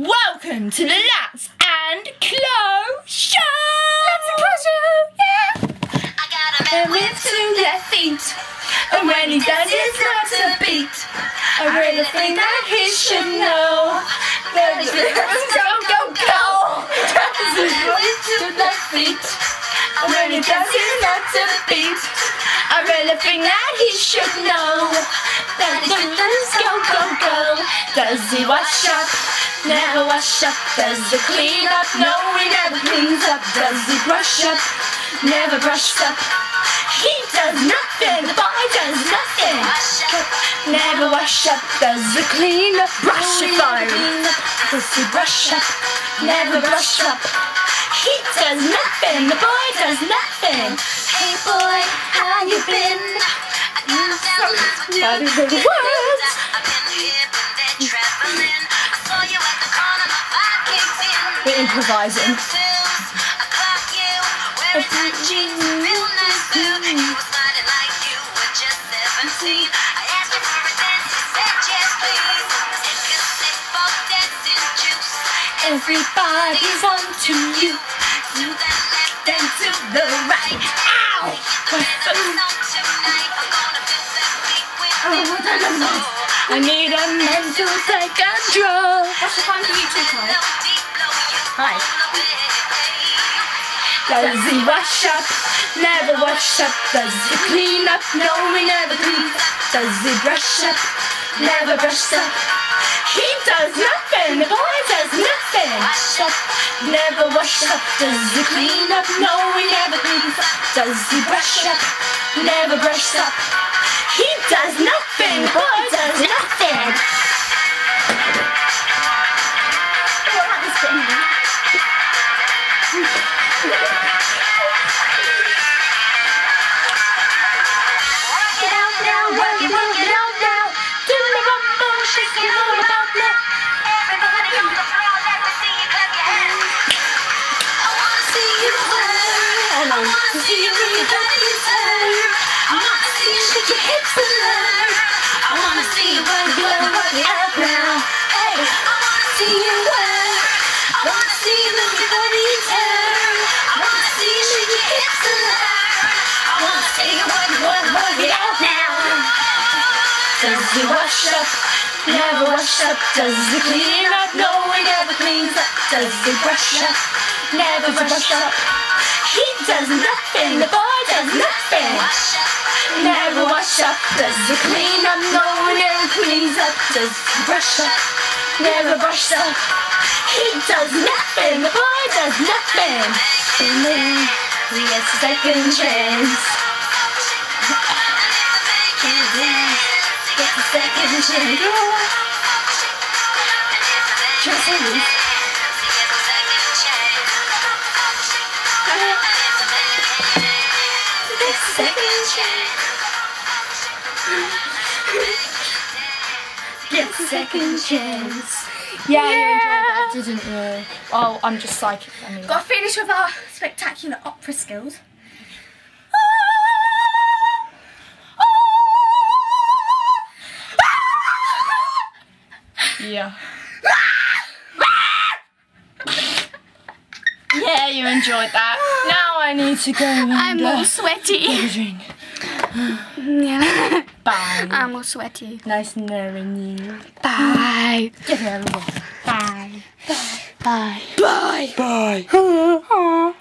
Welcome to the Latz and Chloe Show! Latz and Chloe Show, yeah! I got a man with two left feet, and when he does his not a beat. I really think that he should know that his rhythms go, go, go. Does his with two left feet, and when he does his not a beat. I really think that he should know that his rhythms go, go, go. Does he wash up? Never wash up, does he clean up? No, he never cleans up. Does he brush up? Never brushes up. He does nothing, the boy does nothing. Never wash up, does he clean up? Brush up, fine. Does he brush up? Never brush up. He does nothing, the boy does nothing. Hey boy, how you been? Somebody with the words. We're improvising. Everybody's on to you. To the left and to the right. Ow! Oh, I need a man to take control. What's the time for you two, Chloe? Hi. Does he wash up? Never wash up. Does he clean up? No, he never cleans up. Does he brush up? Never brush up. Does nothing. The boy does nothing. Wash up. Never wash up. Does he clean up? No, he never cleans up. Does he brush up? Never brush up. He does nothing. The boy does nothing. Get out now, work it, work it out now. Do the rumble, shake it all about see you wash up? Never wash up. Does he clean up? No, he never cleans up. Does he brush up? Never brush up. He does nothing. The boy does nothing. Never wash up. Does he clean up? No, he never cleans up. Does he brush up? Never brush up. He does nothing. The boy does nothing. And then he gets a second chance. Second chance. Say this. Second chance. Gets second chance. Yeah, you enjoyed that, didn't you? Oh, I'm just psychic. I mean, Got to finish with our spectacular opera skills. Yeah. yeah, you enjoyed that. Now I need to go and I'm all uh, sweaty. get a drink. yeah. Bye. I'm all sweaty. nice knowing you. Bye. Get over. Bye. Bye. Bye. Bye.